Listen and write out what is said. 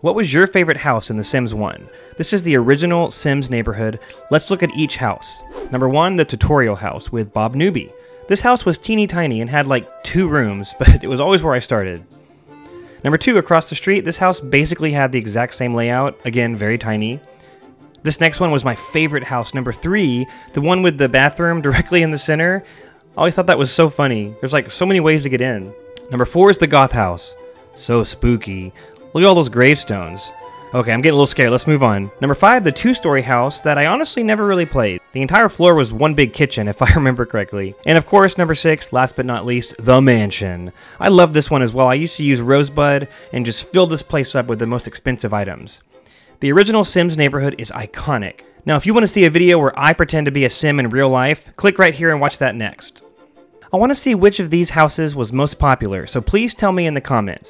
What was your favorite house in The Sims 1? This is the original Sims neighborhood. Let's look at each house. Number 1, the tutorial house with Bob Newby. This house was teeny tiny and had like two rooms, but it was always where I started. Number 2, across the street, this house basically had the exact same layout, again, very tiny. This next one was my favorite house, number 3, the one with the bathroom directly in the center. I always thought that was so funny. There's like so many ways to get in. Number 4 is the goth house. So spooky. Look at all those gravestones. Okay, I'm getting a little scared. Let's move on. Number five, the two-story house that I honestly never really played. The entire floor was one big kitchen, if I remember correctly. And of course, number six, last but not least, the mansion. I love this one as well. I used to use Rosebud and just fill this place up with the most expensive items. The original Sims neighborhood is iconic. Now, if you want to see a video where I pretend to be a Sim in real life, click right here and watch that next. I want to see which of these houses was most popular, so please tell me in the comments.